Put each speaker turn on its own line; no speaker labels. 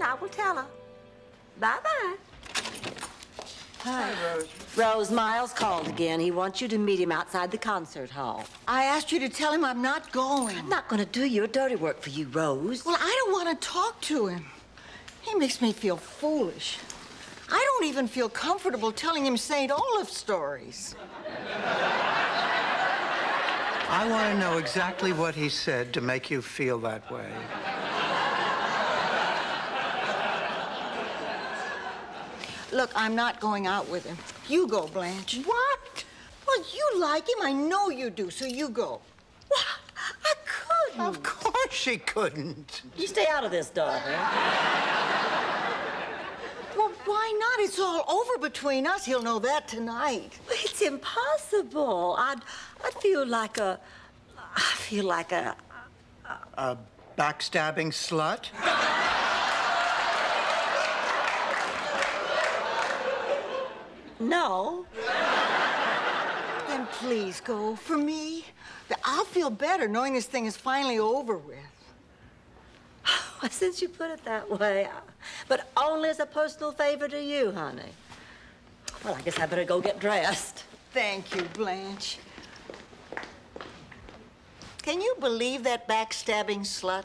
fine. I will tell her. Bye-bye.
Hi, Rose.
Rose, Miles called again. He wants you to meet him outside the concert hall.
I asked you to tell him I'm not going.
I'm not going to do your dirty work for you, Rose.
Well, I don't want to talk to him. He makes me feel foolish. I don't even feel comfortable telling him St. Olaf stories.
I want to know exactly what he said to make you feel that way.
Look, I'm not going out with him. You go, Blanche.
What?
Well, you like him. I know you do, so you go.
What? I couldn't.
Of course she couldn't.
You stay out of this, darling.
Well, why not? It's all over between us. He'll know that tonight.
It's impossible. I'd, I'd feel like a, I feel like a,
A backstabbing slut?
No.
then please go. For me, I'll feel better knowing this thing is finally over with.
Well, since you put it that way, uh, but only as a personal favor to you, honey. Well, I guess I better go get dressed.
Thank you, Blanche. Can you believe that backstabbing slut?